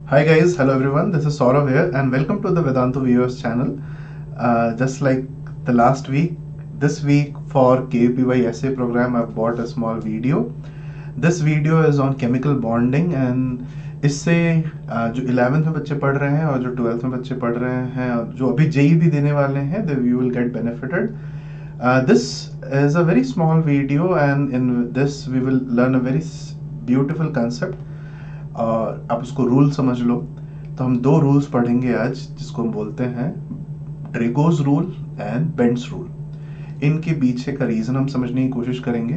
Hi guys, hello everyone. This is Saurav here, and welcome to the Vedantu Viewers channel. Uh, just like the last week, this week for KPY essay program, I've bought a small video. This video is on chemical bonding and इससे uh, जो 11th में बच्चे पढ़ रहे हैं और जो 12th में बच्चे पढ़ रहे हैं और जो अभी जेई भी देने वाले हैं you will get benefited this is a very small video and in this we will learn a very beautiful concept और आप उसको रूल समझ लो। तो हम दो रूल्स पढ़ेंगे आज जिसको हम बोलते हैं Drago's rule and Bent's rule इनके पीछे का रीजन हम समझने की कोशिश करेंगे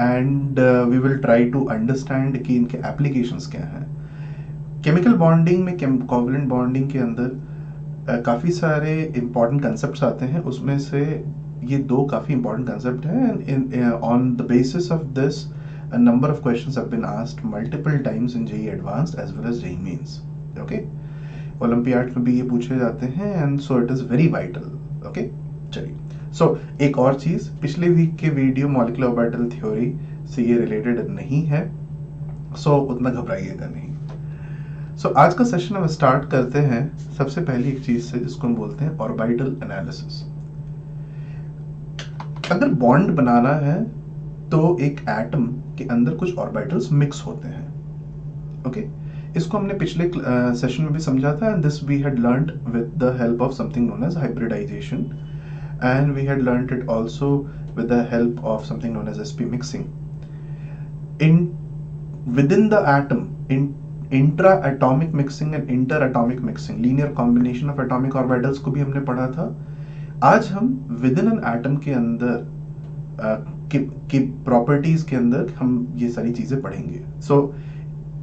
and we will try to understand कि इनके एप्लीकेशंस क्या हैं। केमिकल बॉन्डिंग में कोवलेंट बॉन्डिंग के अंदर uh, काफ़ी सारे इंपॉर्टेंट कंसेप्ट आते हैं। उसमें से ये दो काफ़ी इंपॉर्टेंट कंसेप्ट हैं on the basis of this a number of questions have been asked multiple times in JEE Advanced as well as JEE Mains. Okay, Olympiad में भी ये पूछे जाते हैं and so it is very vital okay चलिए। So, एक और चीज़ पिछले वीक के वीडियो मॉलिकुलर ऑर्बिटल थ्योरी से ये रिलेटेड नहीं है सो so, उतना घबराइएगा नहीं। सो so, आज का सेशन हम स्टार्ट करते हैं सबसे पहली एक चीज़ से जिसको हम बोलते हैं ऑर्बिटल एनालिसिस अगर बॉन्ड बनाना है तो एक एटम के अंदर कुछ ऑर्बिटल्स मिक्स होते हैं। Okay okay? इसको हमने पिछले सेशन uh, में भी समझा था and this we had learn with the help of something known as hybridization and we had learn it also with the help of something known as s mixing in within the atom in intra atomic mixing and inter atomic mixing linear combination of atomic orbitals को भी हमने पढ़ा था। आज हम with in an atom के अंदर कि, प्रॉपर्टीज़ के अंदर हम ये सारी चीज़ें पढ़ेंगे। So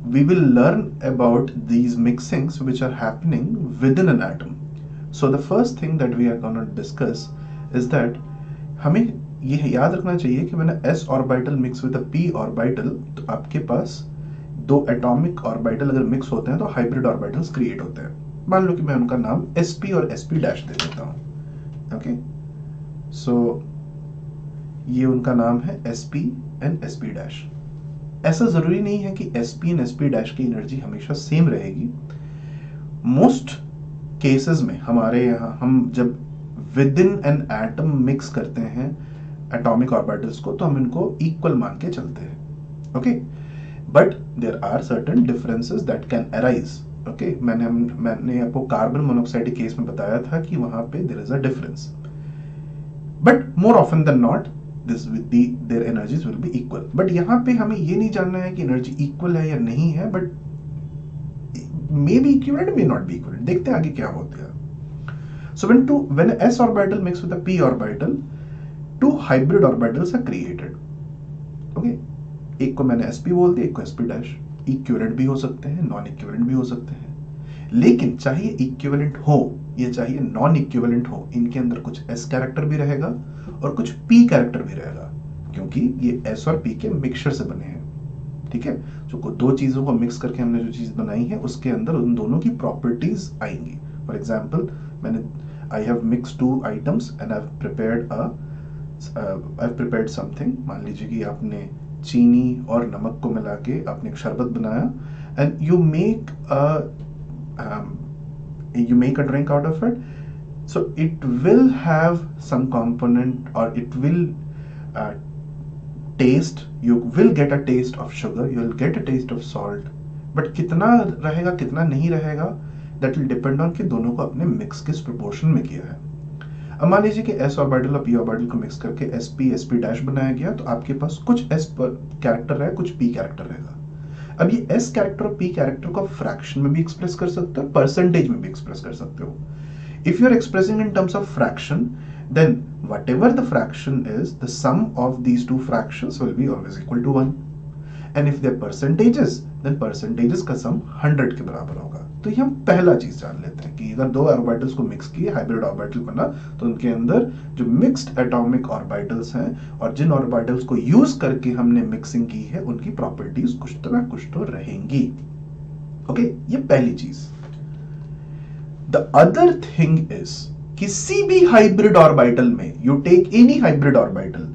we will learn about these mixings which are happening within an atom so the first thing that we are gonna discuss is that हमें ये याद रखना चाहिए कि मैंने s orbital mix with p orbital तो आपके पास दो एटॉमिक ऑर्बिटल अगर मिक्स होते हैं तो हाइब्रिड ऑर्बिटल्स क्रिएट होते हैं। मान लो कि मैं उनका नाम एस पी और एस पी डैश दे देता हूँ। ओके सो ये उनका नाम है s p and s p dash ऐसा ज़रूरी नहीं है कि s p and s p dash की एनर्जी हमेशा सेम रहेगी। मोस्ट केसेस में हमारे यहाँ हम जब with in an atom mix करते हैं एटॉमिक ऑर्बिटल्स को तो हम इनको इक्वल मान के चलते हैं। Okay but there are certain differences that can arise okay मैंने मैंने आपको कार्बन मोनोक्साइड केस में बताया था कि वहाँ पे there is a difference but more often than not this their energies will be equal but यहाँ पे हमें ये नहीं जानना है कि एनर्जी इक्वल है या नहीं है but may be equivalent may not be equivalent देखते हैं आगे क्या होता है। So when two when s orbital mix with p orbital two hybrid orbitals are created okay एक को मैंने sp बोल दिया, एक को sp डैश इक्विवेलेंट भी हो सकते हैं नॉन इक्विवेलेंट भी हो सकते हैं। लेकिन चाहिए इक्विवेलेंट हो, या चाहिए नॉन इक्विवेलेंट हो, इनके अंदर कुछ s कैरेक्टर भी रहेगा। और कुछ पी कैरेक्टर भी रहेगा, क्योंकि ये s और p के मिक्सचर से बने हैं, ठीक है? जो दो चीज़ों को मिक्स करके हमने जो चीज़ बनाई है, उसके अंदर उन दोनों की प्रॉपर्टीज़ आएँगी। फॉर एग्ज़ाम्पल मैंने I have mix two items and I prepared a I prepared something मान लीजिए कि आपने चीनी और नमक को मिला के आपने एक शरबत बनाया and you make you make a drink out of it so it will have some component or it will uh, taste. You will get a taste of sugar you will get a taste of salt. But कितना रहेगा कितना नहीं रहेगा that will depend on कि दोनों को अपने mix किस प्रोपोर्शन में किया है। अब मान लीजिए कि एस ऑर्बिटल और पी ऑर्बिटल को मिक्स करके s p s p dash बनाया गया तो आपके पास कुछ एस कैरेक्टर रहेगा कुछ पी कैरेक्टर रहेगा। अब ये एस कैरेक्टर और पी कैरेक्टर को फ्रैक्शन में भी एक्सप्रेस कर सकते हो परसेंटेज में भी एक्सप्रेस कर सकते हो। If you are expressing in terms of fraction then whatever the fraction is, the sum of these two fractions will be always equal to 1 and if they're percentages, then percentages का sum 100 के बराबर होगा तो ये हम पहला चीज़ जान लेते हैं कि अगर दो ऑर्बिटल्स को मिक्स किए हाइब्रिड ऑर्बिटल बना तो उनके अंदर जो मिक्स्ड एटॉमिक ऑर्बिटल्स हैं और जिन ऑर्बिटल्स को यूज़ करके हमने मिक्सिंग की है, उनकी प्रॉपर्टीज़ कुछ तो ना कुछ तो रहेंगी। ओके ये पहली चीज़। द अदर थिंग इज़ किसी भी हाइब्रिड ऑर्बिटल में you take any hybrid orbital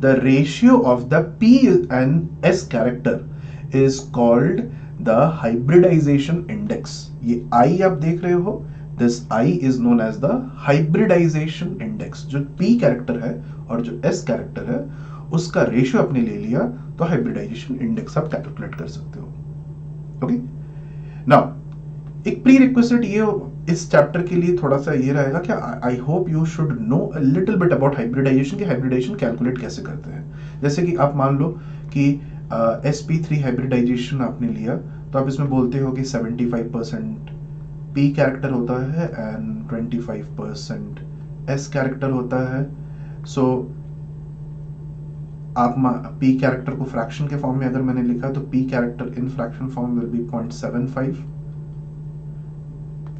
the ratio of the p and s character is called the hybridization index ये आई आप देख रहे हो this i is known as the hybridization index जो P character है और जो एस कैरेक्टर है, उसका रेशियो आपने ले लिया तो हाइब्रिडाइजेशन इंडेक्स आप कैलकुलेट कर सकते हो। Okay okay? नाउ एक प्री रिक्वेस्ट ये इस चैप्टर के लिए थोड़ा सा ये रहेगा कि I hope you should know little bit about hybridization कि हाइब्रिडाइजेशन कैलकुलेट कैसे करते हैं। जैसे कि आप मान लो कि एस पी थ्री हाइब्रिडाइजेशन आपने लिया तो आप इसमें बोलते हो कि seventy five percent p character होता है and twenty five percent s character होता है। सो so, आप पी कैरेक्टर को फ्रैक्शन के फॉर्म में अगर मैंने लिखा तो p character in fraction form will be point seven five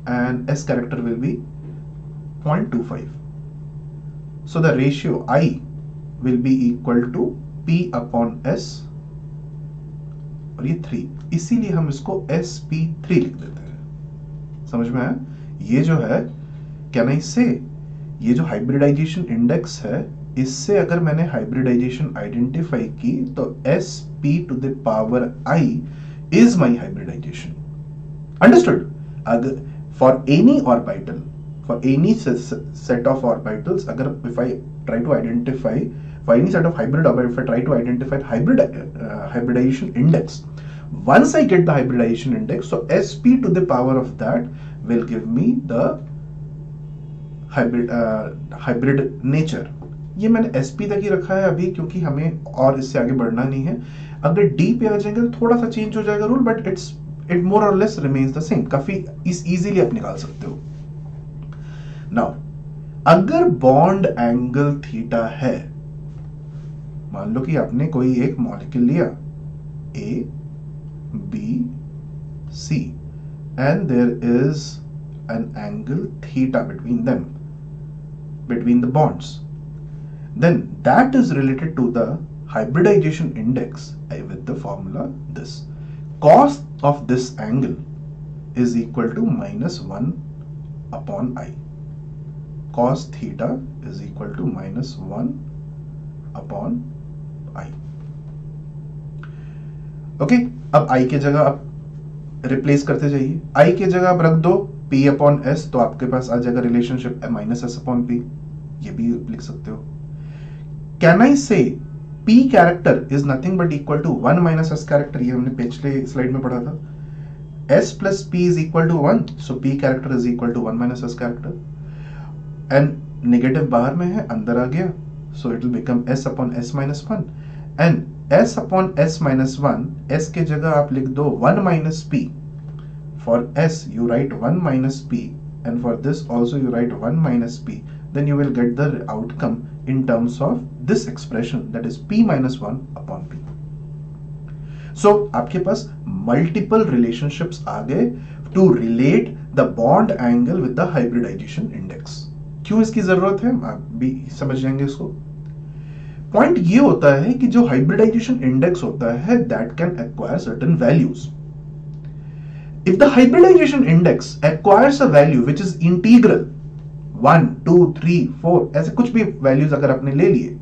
and S character will be 0.25. So, the ratio I will be equal to P upon S और ये थ्री इसीलिए हम इसको एस पी थ्री लिख देते हैं। समझ में आया? ये जो है, क्या नहीं से ये जो हाइब्रिडाइजेशन इंडेक्स है, इससे अगर मैंने हाइब्रिडाइजेशन आइडेंटिफाई की तो s p to the power i is my hybridization understood अगर for any orbital for any set of orbitals agar if i try to identify for any set of hybrid orbital if i try to identify hybrid uh, hybridization index once i get the hybridization index so sp to the power of that will give me the hybrid uh, hybrid nature ये मैंने S P तक ही रखा है अभी क्योंकि हमें और इससे आगे बढ़ना नहीं है अगर डी पे आ जाएँगे तो थोड़ा सा चेंज हो जाएगा rule but it's it more or less remains the same काफ़ी इस इजीली आप निकाल सकते हो। नाउ अगर बॉन्ड एंगल थीटा है, मान लो कि आपने कोई एक मॉलिक्यूल लिया A B C and there is an angle theta between them between the bonds. Then that is related to the hybridization index with the formula this. Cos of this angle is equal to minus 1 upon i. Cos theta is equal to minus 1 upon i. Okay okay, अब i के जगह आप replace करते जाइए i के जगह आप रख दो p अपॉन s तो आपके पास आ जाएगा relationship minus s upon p ये भी लिख सकते हो can I say p character is nothing but equal to one minus s character ये हमने पिछले स्लाइड में पढ़ा था। S plus p is equal to one so p character is equal to one minus s character and negative बाहर में है, अंदर आ गया so it will become s upon s minus one and s upon s minus one s के जगह आप लिख दो वन माइनस p. फॉर s, you write one minus p, and for this also you write 1 minus p. Then you will get the outcome in terms of this expression that is p minus 1 upon p. So आपके पास multiple relationships आ गए to relate the bond angle with the hybridization index. क्यों इसकी ज़रूरत है आप भी समझ जाएँगे इसको पॉइंट ये होता है कि जो हाइब्रिडाइजेशन इंडेक्स होता है that can acquire certain values if the hybridization index acquires a value which is integral one, two, three, four, ऐसे कुछ भी वैल्यूज़ अगर आपने ले लिए,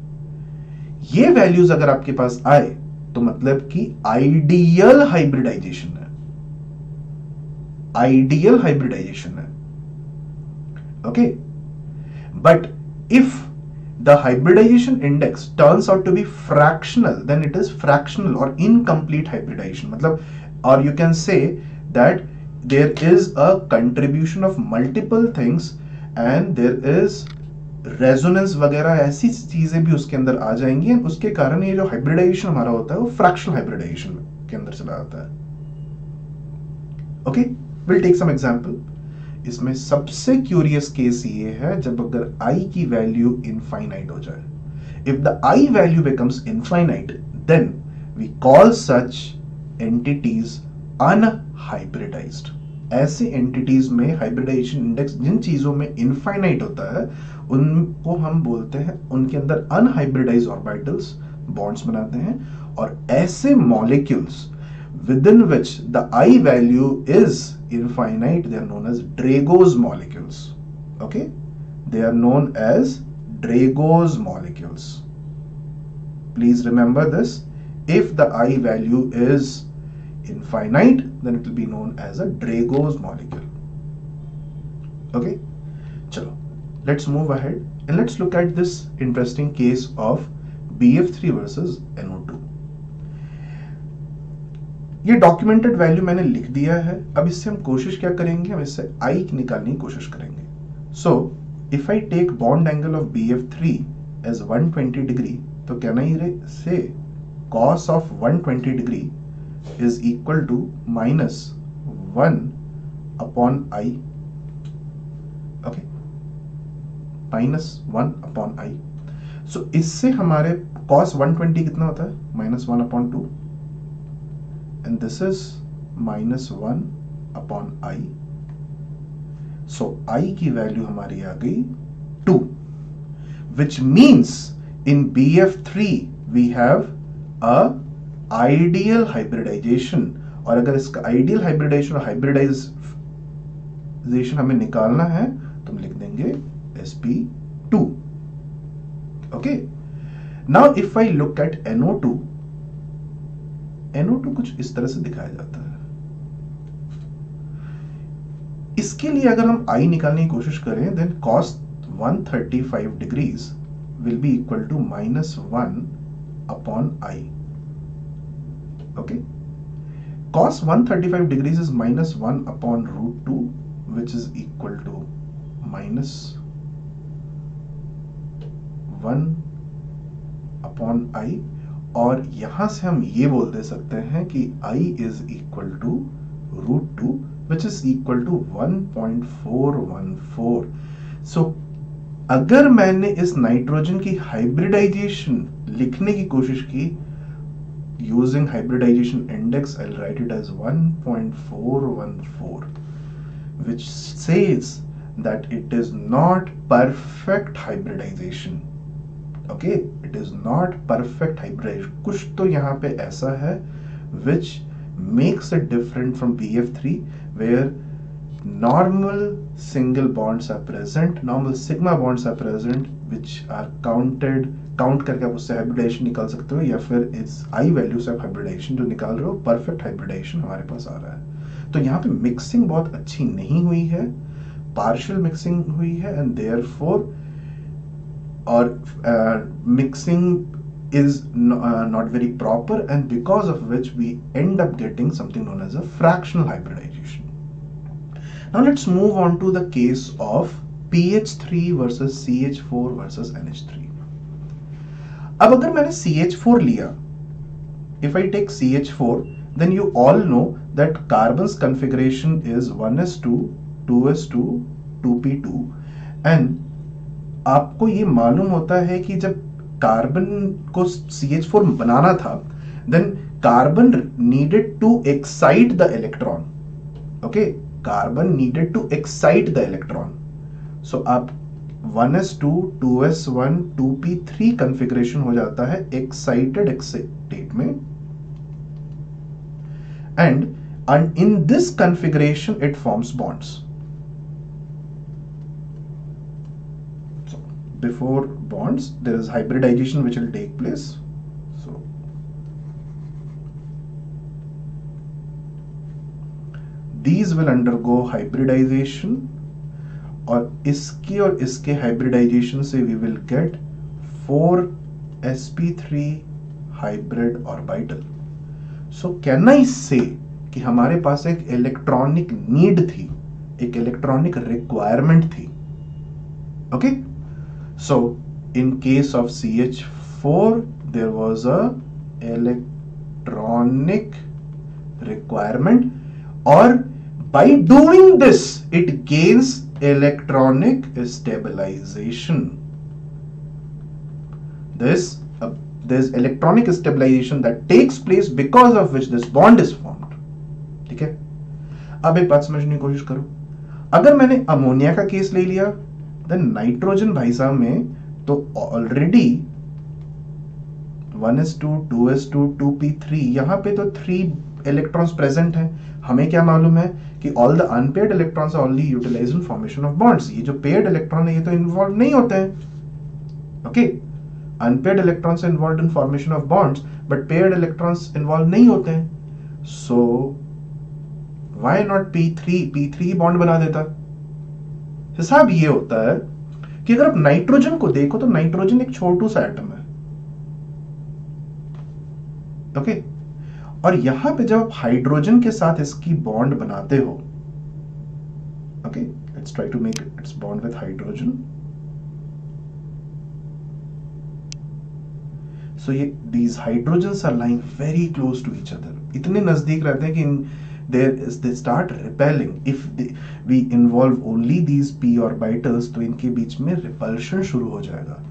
ये वैल्यूज़ अगर आपके पास आए तो मतलब कि आइडियल हाइब्रिडाइजेशन है। आइडियल हाइब्रिडाइजेशन है। Okay but if the hybridization index turns out to be fractional then it is fractional or incomplete hybridization मतलब और you can say that there is a contribution of multiple things and there is resonance वगैरह ऐसी चीज़ें भी उसके अंदर आ जाएँगी and उसके कारण ये जो हाइब्रिडाइजेशन हमारा होता है, वो फ्रैक्शनल हाइब्रिडाइजेशन के अंदर चला जाता है। Okay will take some example इसमें सबसे क्यूरियस केस ये है जब अगर आई की वैल्यू इनफाइनाइट हो जाए। If the I value becomes infinite then we call such entities unhybridized ऐसे एंटिटीज में हाइब्रिडाइजेशन इंडेक्स जिन चीज़ों में इनफाइनाइट होता है, उनको हम बोलते हैं, उनके अंदर अनहाइब्रिडाइज ऑर्बिटल्स बॉन्ड्स बनाते हैं, और ऐसे molecules within which the i value is infinite they are known as Drago's molecules okay they are known as Drago's molecules please remember this. If the i value is infinite then it will be known as a Drago's molecule okay chalo let's move ahead and let's look at this interesting case of BF3 versus NO2 ये documented value मैंने लिख दिया है अब इससे हम कोशिश क्या करेंगे हम इससे आई निकालने की कोशिश करेंगे so if I take bond angle of B F three as 120 degree तो क्या नहीं रे से cos of 120 degree is equal to minus 1 upon i okay minus 1 upon i so इससे हमारे cos 120 कितना होता है minus 1 upon 2 and this is minus 1 upon i so i की वैल्यू हमारी आ गई 2 which means in bf3 we have ideal hybridization और अगर इसका आइडियल हाइब्रिडाइजेशन और हाइब्रिडाइजेशन हमें निकालना है तो हम लिख देंगे sp2 okay now if I look at NO2 NO2 कुछ इस तरह से दिखाया जाता है। इसके लिए अगर हम I निकालने की कोशिश करें then cos 135 degrees will be equal to minus one upon I. okay? Cos 135 degrees is minus 1 upon root 2 which is equal to minus 1 upon i. और यहाँ से हम ये बोल दे सकते हैं कि i is equal to root two which is equal to 1.414 so अगर मैंने इस नाइट्रोजन की हाइब्रिडाइजेशन लिखने की कोशिश की using hybridization index I'll write it as 1.414 which says that it is not perfect hybridization. Okay? It is not perfect hybridization. kuch to yahan pe aisa hai which makes it different from BF3 where normal single bonds are present normal sigma bonds are present which are counted count करके आप उससे hybridisation निकाल सकते हो, या फिर इस I value से आप हाइब्रिडाइजेशन जो निकाल रहे हो परफेक्ट हाइब्रिडाइजेशन हमारे पास आ रहा है। तो यहाँ पे मिक्सिंग बहुत अच्छी नहीं हुई है पार्शियल मिक्सिंग हुई है एंड देयर फोर और mixing is not very proper and because of which we end up getting something known as a fractional hybridization now let's move on to the case of P H three versus C H four versus N three अब अगर मैंने C H four लिया if I take C H four then you all know that carbon configuration is one s two two s two two p two and आपको ये मालूम होता है कि जब कार्बन को सी एच फोर बनाना था then carbon needed to excite the electron okay carbon needed to excite the electron so आप 1s2, 2s1, 2p3 कॉन्फ़िगरेशन हो जाता है एक्साइटेड स्टेट में. And and in this configuration it forms bonds before bonds there is hybridization which will take place so these will undergo hybridization और इसकी और इसके hybridisation से we will get four s p three hybrid orbital so can I से कि हमारे पास एक इलेक्ट्रॉनिक नीड थी, एक इलेक्ट्रॉनिक रिक्वायरमेंट थी okay so in case of C H four there was a electronic requirement और by doing this, it gains electronic stabilization this uh, there's electronic stabilization that takes place because of which this bond is formed ठीक है अब एक बात समझने की कोशिश करो अगर मैंने अमोनिया का केस ले लिया देन नाइट्रोजन भाई साहब में तो already one s two two s two two p three यहाँ पे तो थ्री इलेक्ट्रॉन्स प्रेजेंट हैं हमें क्या मालूम है कि all the unpaired electrons are only utilize in formation of bonds ये जो पेड इलेक्ट्रॉन है, ये तो इन्वॉल्व नहीं होते हैं। Okay unpaired electrons involve in formation of bonds but paired electrons involve नहीं होते हैं। So why not p three p three bond बना देता। हिसाब ये होता है कि अगर आप नाइट्रोजन को देखो तो नाइट्रोजन एक छोटू सा एटम है। ओके और यहाँ पे जब आप हाइड्रोजन के साथ इसकी बॉन्ड बनाते हो okay let's try to make its bond with hydrogen so ये these hydrogen are lying very close to each other इतने नज़दीक रहते हैं कि in there they start repelling if we involve only these p orbitals तो इनके बीच में रिपल्शन शुरू हो जाएगा.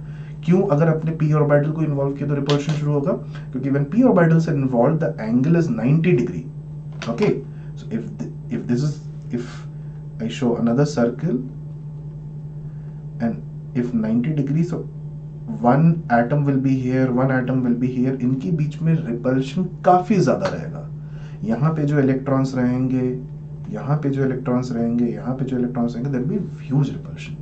क्यों अगर अपने पी ऑर्बिटल को इन्वॉल्व किया तो रिपल्शन शुरू होगा? क्योंकि when p orbitals are involve the angle is 90 degree okay so if if this is if I show another circle and if 90 degree so one atom will be here one atom will be here इनके बीच में repulsion काफ़ी ज़्यादा रहेगा। यहाँ पे जो electrons रहेंगे, यहाँ पे जो इलेक्ट्रॉन्स रहेंगे, यहाँ पे जो इलेक्ट्रॉन्स रहेंगे देर बी ह्यूज रिपल्शन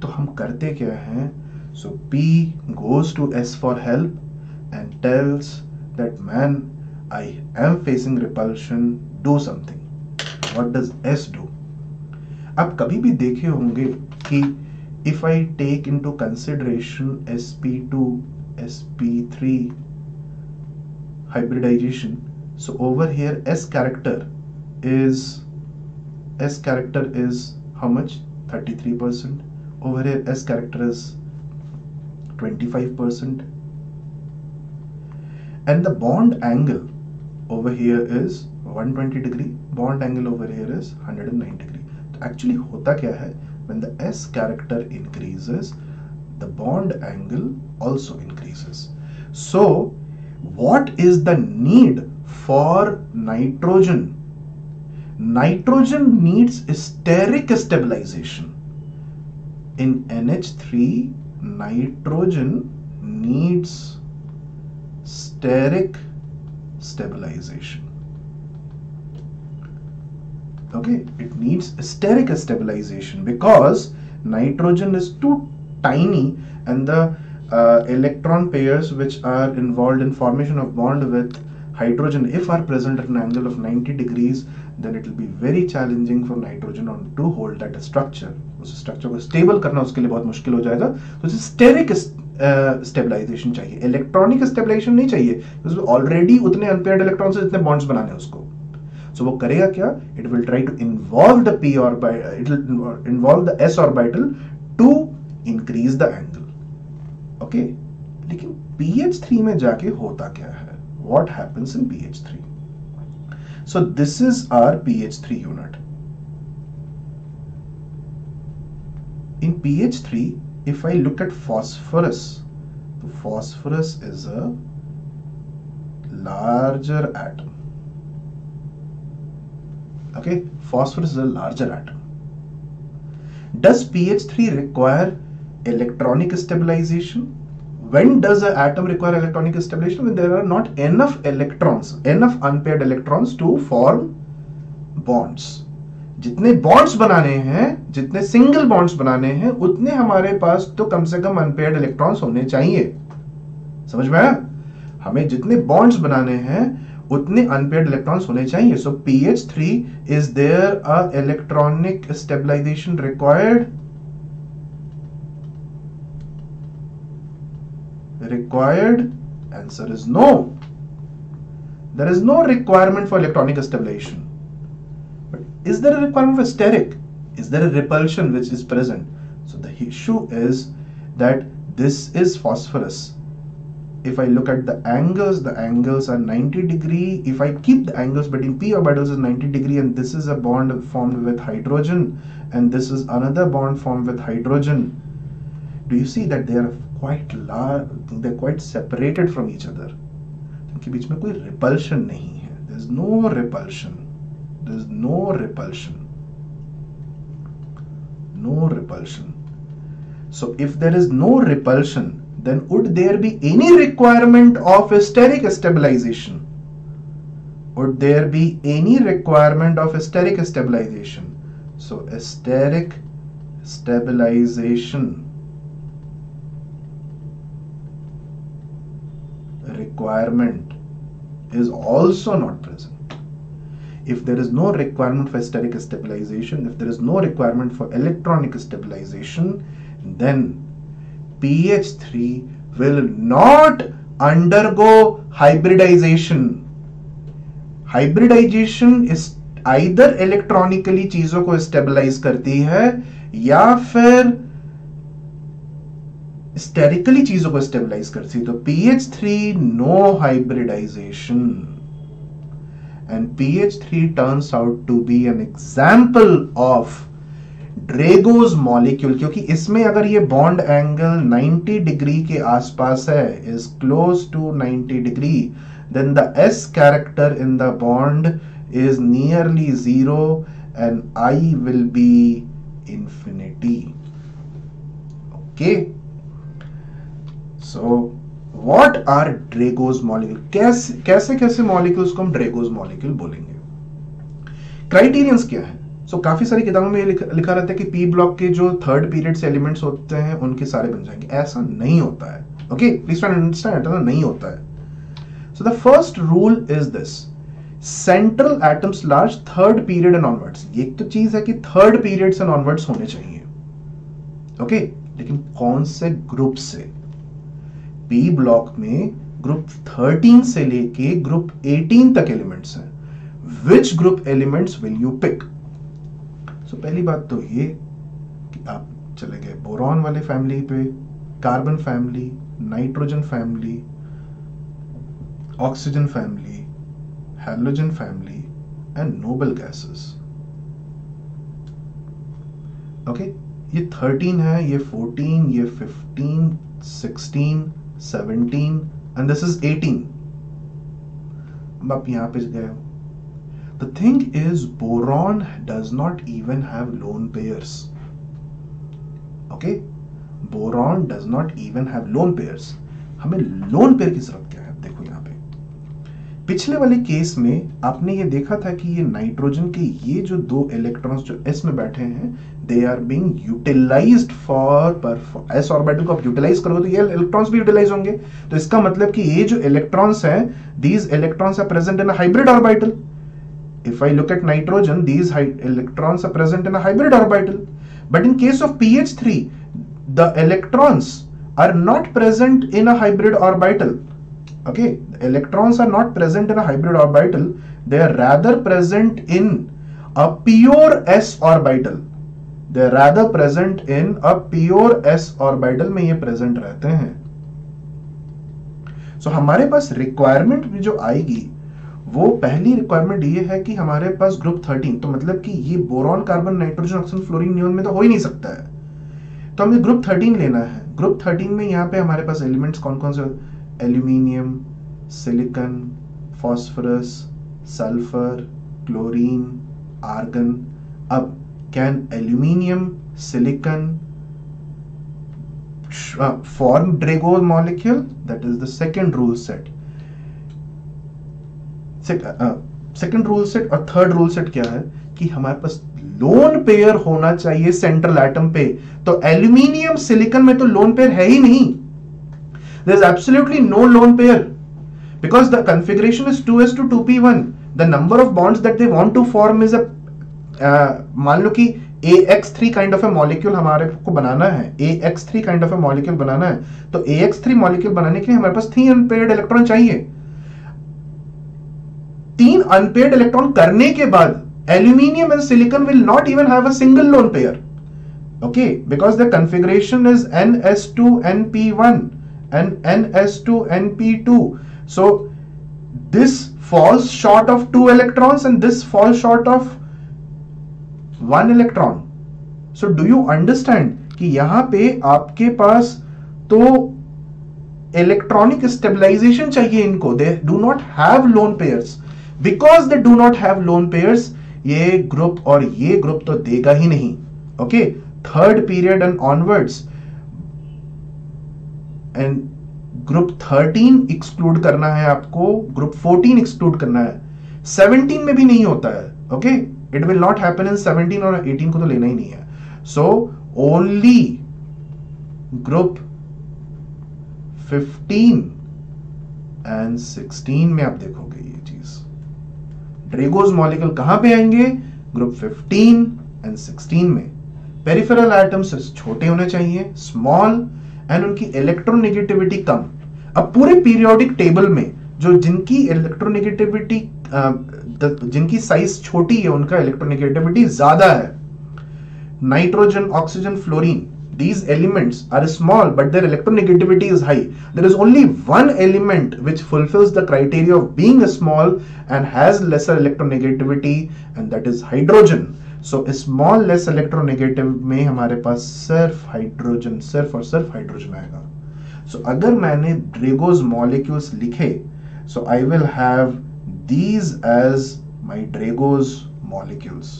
तो हम करते क्या हैं? सो P goes to S for help and tells that man I am facing repulsion do something what does S do आप कभी भी देखे होंगे कि if I take into consideration sp2 sp3 hybridization so over here s character is s character is how much 33 percent over here s character is 25 percent. And the bond angle over here is 120 degree bond angle over here is 109 degree. actually hota kya hai when the s character increases the bond angle also increases. So what is the need for nitrogen? Nitrogen needs steric stabilization in NH3 nitrogen needs steric stabilization. Okay it needs steric stabilization because nitrogen is too tiny and the uh, electron pairs which are involved in formation of bond with hydrogen if are present at an angle of 90 degrees then it will be very challenging for nitrogen on to hold that structure. उस structure को stable करना उसके लिए बहुत मुश्किल हो जाएगा। तो उसे स्टेरिक स्टेबलाइजेशन चाहिए। इलेक्ट्रॉनिक स्टेबलाइजेशन नहीं चाहिए। ऑलरेडी उतने अनपेयर्ड इलेक्ट्रॉन से जितने बॉन्ड्स बनाने हैं उसको। सो so, वो करेगा क्या? It will try to involve the p orbital it will involve the s orbital to increase the angle okay लेकिन PH3 में जाके होता क्या है? What happens in PH3 so this is our PH3 unit. In PH3 if I look at phosphorus the phosphorus is a larger atom. Okay phosphorus is a larger atom. Does pH3 require electronic stabilization when does an atom require electronic stabilization? When there are not enough electrons, enough unpaired electrons to form bonds. जितने bonds बनाने हैं, जितने single bonds बनाने हैं, उतने हमारे पास तो कम से कम अनपेयर्ड इलेक्ट्रॉन्स होने चाहिए। समझ में आया? हमें जितने बॉन्ड्स बनाने हैं, उतने अनपेयर्ड इलेक्ट्रॉन्स होने चाहिए। So P H three is there a electronic stabilization required required answer is no there is no requirement for electronic stabilization But is there a requirement for steric? Is there a repulsion which is present? So the issue is that this is phosphorus. If I look at the angles, the angles are 90 degree. If I keep the angles between p orbitals is 90 degree and this is a bond formed with hydrogen and this is another bond formed with hydrogen. Do you see that they are quite large, they're quite separated from each other. इनके बीच में कोई repulsion नहीं है. There is no repulsion. there is no repulsion no repulsion so if there is no repulsion then would there be any requirement of steric stabilization would there be any requirement of steric stabilization so steric stabilization requirement is also not present. If there is no requirement for steric stabilization, if there is no requirement for electronic stabilization, then PH3 will not undergo hybridization. Hybridization is either electronically चीज़ों को stabilize करती है या फिर sterically चीज़ों को stabilise करती है तो PH3 no hybridization and PH3 turns out to be an example of Drago's molecule क्योंकि इसमें अगर ये बॉन्ड एंगल 90 डिग्री के आसपास है is close to 90 degree then the S character in the bond is nearly zero and I will be infinity okay so what are Drago's molecule कैसे कैसे कैसे मॉलिक्यूल्स को हम ड्रेगोज मॉलिक्यूल बोलेंगे? क्राइटेरियंस क्या है? सो so, काफ़ी सारी किताबों में लिखा, लिखा रहता है कि पी ब्लॉक के जो थर्ड पीरियड से एलिमेंट्स होते हैं उनके सारे बन जाएँगे। ऐसा नहीं होता है। ओके प्लीज़ अंडरस्टैंड ऐसा नहीं होता है। So the first rule is this central atoms large third period and onwards ये तो चीज़ है कि थर्ड पीरियड एंड ऑनवर्ड्स होने चाहिए। Okay okay? लेकिन कौन से ग्रुप से? पी ब्लॉक में ग्रुप 13 से लेके ग्रुप 18 तक एलिमेंट्स हैं। Which group elements will you pick so पहली बात तो ये कि आप चले गए बोरॉन वाले फैमिली पे carbon family nitrogen family oxygen family halogen family and noble gases okay ये 13 है, ये 14 ये 15 16 seventeen and this is eighteen अब आप यहाँ पे गए। The thing is boron does not even have lone pairs okay boron does not even have lone pairs हमें लोन पेयर की ज़रूरत क्या है? देखो यहाँ पर पिछले वाले केस में आपने ये देखा था कि ये नाइट्रोजन के ये जो दो इलेक्ट्रॉन्स जो एस में बैठे हैं They are being utilized for S orbital को आप यूटिलाइज करोगे तो ये इलेक्ट्रॉन्स भी यूटिलाइज होंगे तो इसका मतलब कि ये जो इलेक्ट्रॉन्स हैं these electrons are present in hybrid orbital if I look at nitrogen, these electrons are present in a hybrid orbital. But in case of pH3, the electrons are not present in a hybrid orbital. Okay, the electrons are not present in a hybrid orbital. They are rather present in a pure s orbital. They rather present in a pure S orbital में ये present रहते हैं। सो so, हमारे पास requirement जो आएगी वो पहली requirement ये है कि हमारे पास ग्रुप 13 तो मतलब कि ये boron carbon nitrogen oxygen fluorine neon में तो हो ही नहीं सकता है। तो हमें ग्रुप 13 लेना है। ग्रुप 13 में यहाँ पे हमारे पास एलिमेंट्स कौन कौन से aluminium silicon phosphorus sulphur chlorine argon अब can aluminium silicon form form molecule molecule? Is the second rule set set. Second rule set और थर्ड रूल सेट क्या है? कि हमारे पास लोन पेयर होना चाहिए सेंट्रल आइटम पे। तो एल्यूमिनियम सिलिकन में तो लोन पेयर है ही नहीं। There is absolutely no lone pair because the configuration is two S two two P one the number of bonds that they want to form is a मान लो कि A X three kind of a molecule हमारे को बनाना है A X three kind of a molecule बनाना है तो ए X three molecule बनाने के लिए हमारे पास तीन अनपेयर्ड इलेक्ट्रॉन चाहिए। तीन अनपेयर्ड इलेक्ट्रॉन करने के बाद aluminium and silicon will not even have a single lone pair okay? Because the configuration is ns2 np1 and ns2 np2 so, this falls short of two electrons and this falls short of one electron so do you understand कि यहाँ पे आपके पास तो electronic stabilization चाहिए इनको? They do not have lone pairs because they do not have lone pairs ये group और ये ग्रुप तो देगा ही नहीं. Okay third period and onwards and group 13 exclude करना है आपको. ग्रुप 14 एक्सक्लूड करना है. 17 में भी नहीं होता है. Okay okay? It will not happen in 17 और 18 को तो लेना ही नहीं है। सो ओनली ग्रुप 15 एंड 16 में आप देखोगे ये चीज़। ड्रेगोज मॉलिकल कहाँ पे आएँगे? ग्रुप 15 एंड 16 में। पेरिफेरल आइटम्स छोटे होने चाहिए स्मॉल एंड उनकी इलेक्ट्रोनेगेटिविटी कम। अब पूरे पीरियोडिक टेबल में, जो जिनकी इलेक्ट्रोनेगेटिविटी जिनकी साइज़ छोटी है उनका इलेक्ट्रोनेगेटिविटी ज़्यादा है nitrogen oxygen fluorine these elements are small but their electronegativity is high there is only one element which fulfills the criteria of being small and has lesser electronegativity and that is hydrogen so small less electronegative में हमारे पास सिर्फ़ hydrogen सिर्फ़ और सिर्फ़ hydrogen आएगा so अगर मैंने Drago's molecules लिखे so I will have these as my ड्रेगोज molecules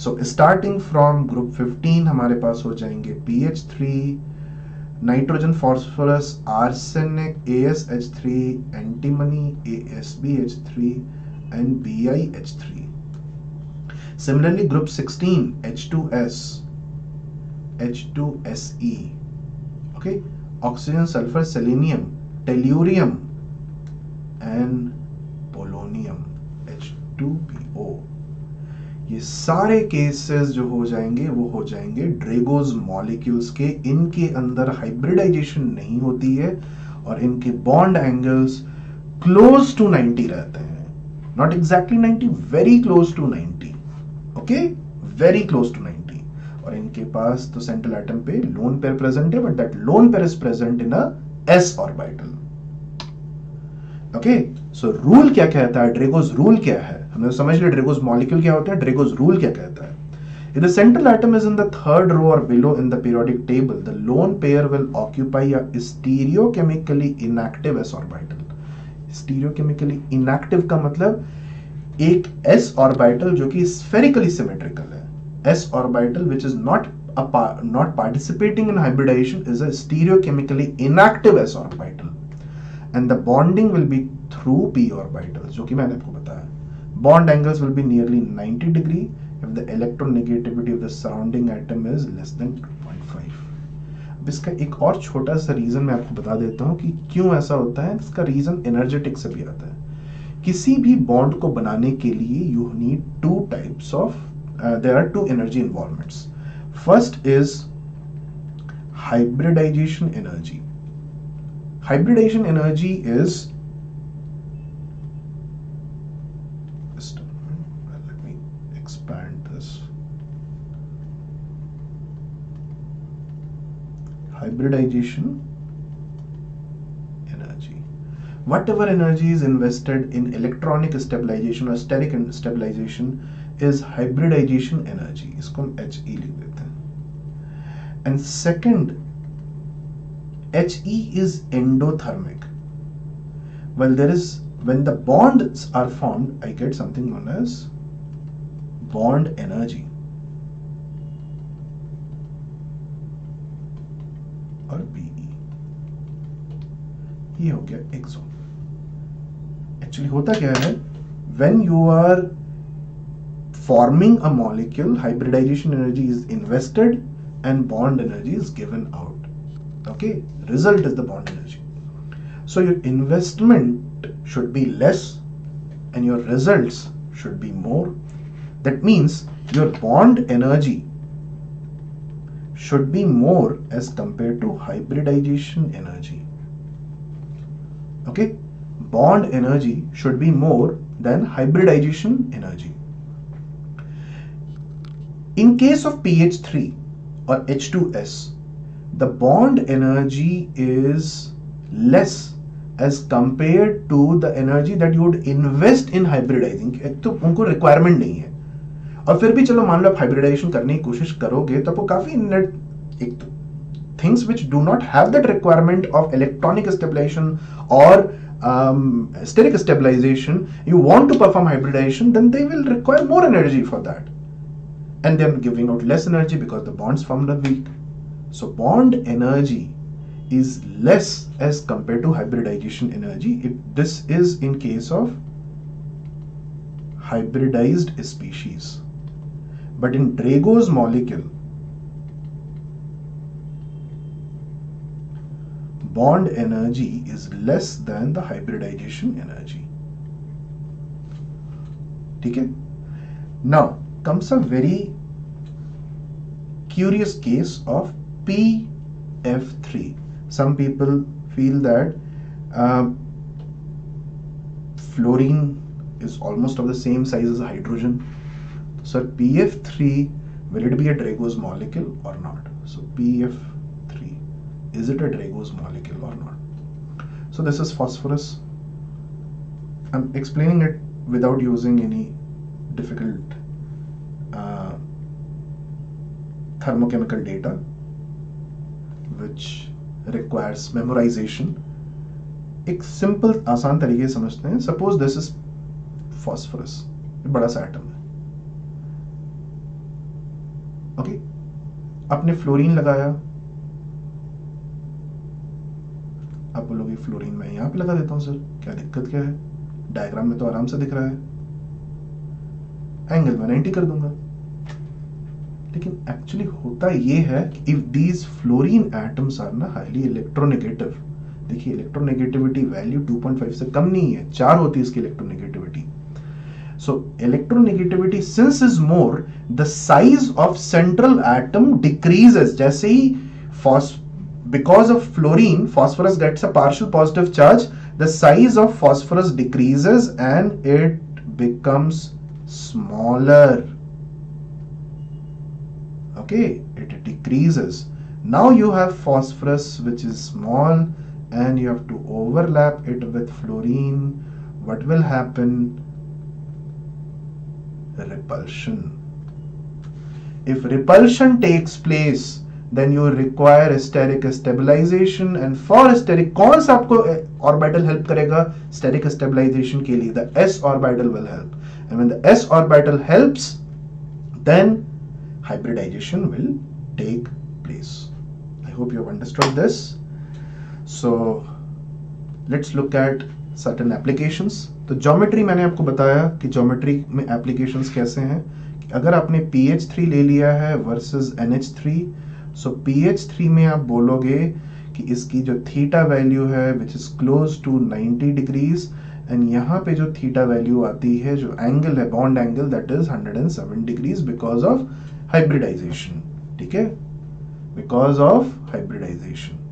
so starting from group 15 हमारे पास हो जाएंगे PH3 nitrogen phosphorus arsenic ASH3 antimony ASBH3 and BiH3 similarly group 16 H2S H2SE okay oxygen sulfur selenium tellurium and polonium H2PO ये सारे cases जो हो जाएँगे, वो हो जाएँगे ड्रेगोज मॉलिक्यूल्स के। इनके अंदर हाइब्रिडाइजेशन नहीं होती है और इनके बॉन्ड एंगल्स क्लोज टू 90 रहते हैं। Not exactly 90 very close to 90 okay very close to 90 और इनके पास तो सेंट्रल एटम पे लोन पेयर प्रेजेंट है but that lone pair is present in a orbital okay so rule क्या कहता है ड्रेगोज रूल क्या है हमने समझ लिया ड्रेगोज मॉलिक्यूल क्या होता है ड्रेगोज रूल क्या कहता है If the central atom is in the third row or below in the periodic table, the lone pair will occupy a stereochemically inactive s orbital. Stereochemically inactive का मतलब एक s orbital जो कि spherically symmetrical है. s orbital which is not a not participating in hybridization is a stereochemically inactive s orbital. And the bonding will be through P orbitals जो कि मैंने आपको बताया। Bond angles will be nearly 90 degree if the electronegativity of the surrounding atom is less than 2.5 अब इसका एक और छोटा सा रीजन मैं आपको बता देता हूँ कि क्यों ऐसा होता है। इसका रीजन एनर्जेटिक से भी आता है। किसी भी बॉन्ड को बनाने के लिए you need two types of there are two energy involvements first is hybridization energy hybridization energy is hybridization energy whatever energy is invested in electronic stabilization or steric stabilization is hybridization energy इसको हम HE लिख देते हैं and second HE is endothermic well there is when the bonds are formed I get something known as bond energy और BE ये हो गया एक्सोन एक्चुअली होता क्या है? When you are forming a molecule hybridization energy is invested and bond energy is given out okay result is the bond energy so your investment should be less and your result should be more that means your bond energy should be more as compared to hybridization energy. Okay, bond energy should be more than hybridization energy. In case of pH3 or H2S, the bond energy is less as compared to the energy that you would invest in hybridizing. तो उनको requirement नहीं है और फिर भी चलो मान लो hybridisation करने की कोशिश करोगे तो काफ़ी नेट एक तो things which do not have that requirement of electronic stabilization और steric stabilization you want to perform hybridization then they will require more energy for that and they giving out less energy because the bonds form the weak so bond energy is less as compare to hybridization energy if this is in case of hybridized species But in Drago's molecule, bond energy is less than the hybridization energy. Okay? Now comes a very curious case of PF3. Some people feel that uh, fluorine is almost of the same size as hydrogen. So PF3, will it be a Drago's molecule or not? So PF3, is it a Drago's molecule or not? So this is phosphorus. I'm explaining it without using any difficult uh, thermochemical data which requires memorization एक simple आसान तरीके से समझते हैं suppose this is phosphorus बड़ा सा atom है okay आपने फ्लोरीन लगाया। आप बोलोगे फ्लोरीन मैं यहाँ पे लगा देता हूँ सर क्या दिक्कत क्या है? डायग्राम में तो आराम से दिख रहा है। एंगल मैं 90 कर दूँगा। लेकिन एक्चुअली होता ये है कि if these fluorine atoms are ना हाईली इलेक्ट्रोनेगेटिव देखिए इलेक्ट्रोनेगेटिविटी वैल्यू 2.5 से कम नहीं है, चार होती है इसकी electronegativity so electronegativity since is more the size of central atom decreases जैसे ही because of fluorine phosphorus gets a partial positive charge the size of phosphorus decreases and it becomes smaller okay it decreases now you have phosphorus which is small and you have to overlap it with fluorine what will happen repulsion if repulsion takes place then you require steric stabilization and for steric कौन सा आपको orbital help करेगा steric stabilization के लिए the s orbital will help and when the s orbital helps then hybridization will take place i hope you have understood this so let's look at certain applications तो geometry मैंने आपको बताया कि geometry में applications कैसे हैं अगर आपने पी एच थ्री ले लिया है versus N H three so P H three में आप बोलोगे कि इसकी जो थीटा वैल्यू है which is close to 90 degrees and यहाँ पे जो थीटा वैल्यू आती है, जो एंगल है bond angle that is 107 degrees because of hybridization ठीक है? Because of hybridization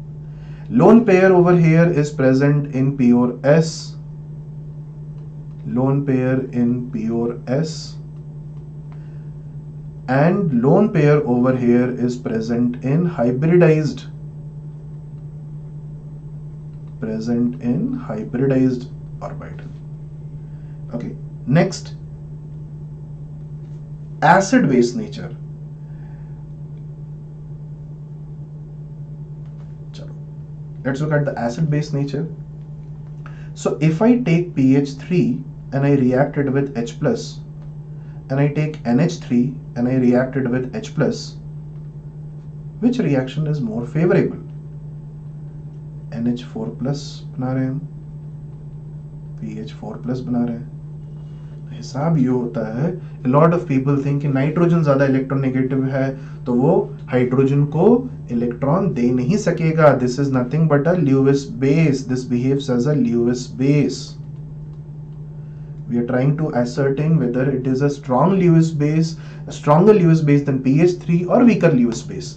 Lone pair over here is present in pure S. Lone pair in pure S. And lone pair over here is present in hybridized present in hybridized orbital. Okay, next acid base nature. Let's look at the acid base nature so if I take pH3 and I react it with H plus and I take NH3 and I react it with H plus which reaction is more favorable NH4 plus बना रहे हम PH4 plus बना रहे हैं हिसाब ये होता है लॉट ऑफ़ पीपल थिंक कि नाइट्रोजन ज़्यादा इलेक्ट्रोनेगेटिव है तो वो हाइड्रोजन को इलेक्ट्रॉन दे नहीं सकेगा। This is nothing but as base this behave as as base we are trying to ascertain whether it is a strong Lewis base stronger Lewis base than P H three और weaker Lewis base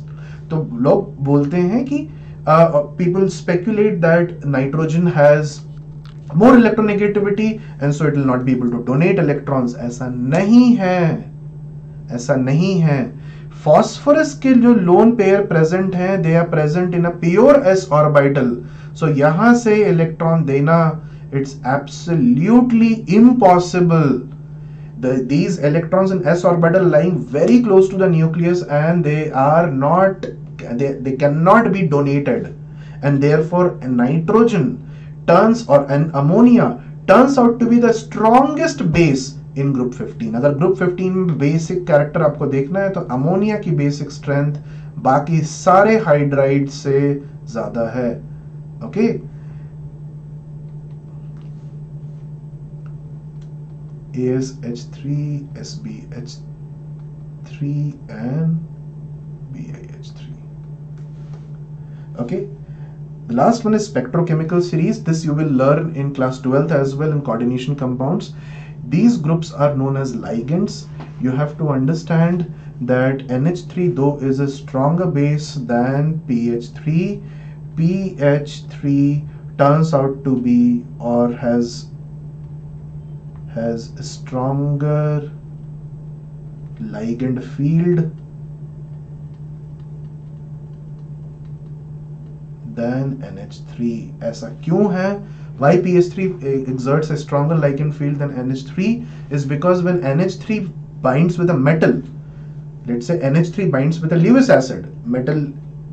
तो लोग बोलते हैं कि people speculate that nitrogen has more electronegativity and so it will not be able to donate electrons ऐसा नहीं है। ऐसा नहीं है। फॉस्फोरस के जो लोन पेयर प्रेजेंट है they are present in pure s orbital so यहाँ से इलेक्ट्रॉन देना it's absolutely impossible these electrons in s orbital lying very close to the nucleus and they are not they can not be donated and therefore nitrogen turn और an ammonia turns out to be the strongest base in group 15 अगर group 15 में basic character आपको देखना है तो ammonia की basic strength बाकी सारे हाइड्राइड से ज़्यादा है okay ASH3, SBH3 and BiH3 okay The last one is spectrochemical series. This you will learn in class 12th as well in coordination compounds. These groups are known as ligands. You have to understand that NH3 though is a stronger base than PH3, PH3 turns out to be or has has a stronger ligand field than NH3 ऐसा क्यों है why PH3 exerts a stronger ligand field than NH3 is because when NH3 binds with a metal let's say NH3 binds with a Lewis acid metal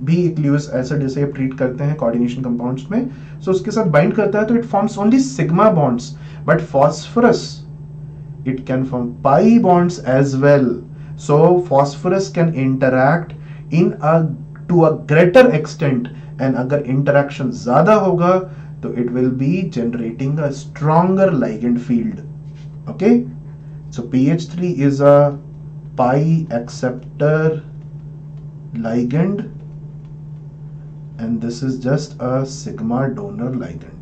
भी एक Luce acid जिसे आप treat करते हैं coordination compounds में सो so उसके साथ bind करता है तो it forms only sigma bonds but phosphorus it can form pi bonds as well so phosphorus can interact in a to a greater extent and अगर interaction ज़्यादा होगा so it will be generating a stronger ligand field. Okay? So ph3 is a pi acceptor ligand and this is just a sigma donor ligand.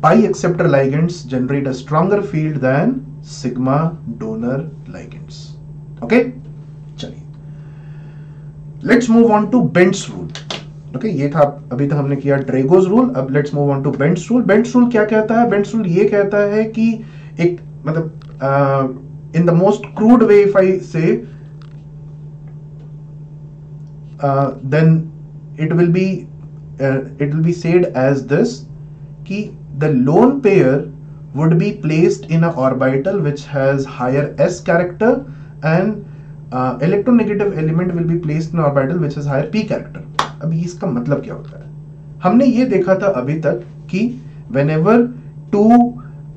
Pi acceptor ligands generate a stronger field than sigma donor ligands. Okay? Let's move on to Bent's rule okay ये था, अभी तक हमने किया Drago's rule अब let's move on to Bent's rule Bent's rule क्या कहता है? बेंट्स रूल ये कहता है कि एक मतलब in the most crude way if I say then it will be it will be said as this कि the lone pair would be placed in an orbital which has higher s character and electronegative element will be placed in orbital which has higher P character अब इसका मतलब क्या होता है? हमने ये देखा था अभी तक कि whenever two